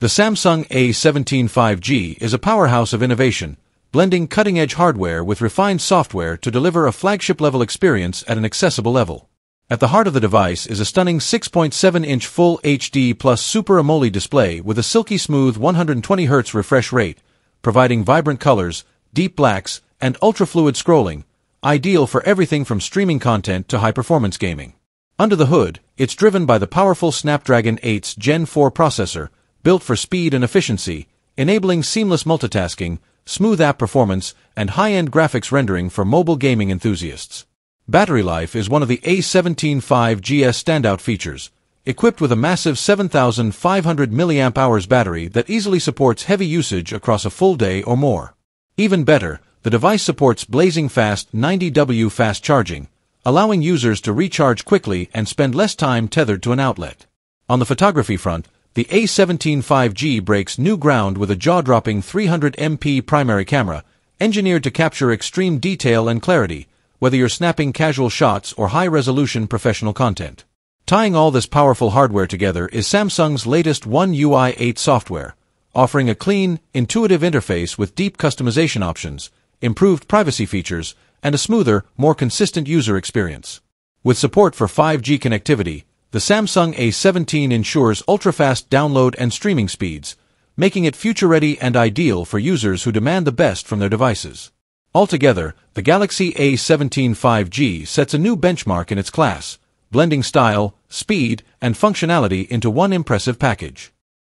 The Samsung A17 5G is a powerhouse of innovation, blending cutting-edge hardware with refined software to deliver a flagship-level experience at an accessible level. At the heart of the device is a stunning 6.7-inch Full HD Plus Super AMOLED display with a silky smooth 120Hz refresh rate, providing vibrant colors, deep blacks, and ultra-fluid scrolling, ideal for everything from streaming content to high-performance gaming. Under the hood, it's driven by the powerful Snapdragon 8s Gen 4 processor, built for speed and efficiency, enabling seamless multitasking, smooth app performance, and high-end graphics rendering for mobile gaming enthusiasts. Battery life is one of the A17 5G's standout features, equipped with a massive 7,500 mAh battery that easily supports heavy usage across a full day or more. Even better, the device supports blazing fast 90W fast charging, allowing users to recharge quickly and spend less time tethered to an outlet. On the photography front, the A17 5G breaks new ground with a jaw-dropping 300MP primary camera, engineered to capture extreme detail and clarity, whether you're snapping casual shots or high-resolution professional content. Tying all this powerful hardware together is Samsung's latest One UI 8 software, offering a clean, intuitive interface with deep customization options, improved privacy features, and a smoother, more consistent user experience. With support for 5G connectivity, the Samsung A17 ensures ultra-fast download and streaming speeds, making it future-ready and ideal for users who demand the best from their devices. Altogether, the Galaxy A17 5G sets a new benchmark in its class, blending style, speed, and functionality into one impressive package.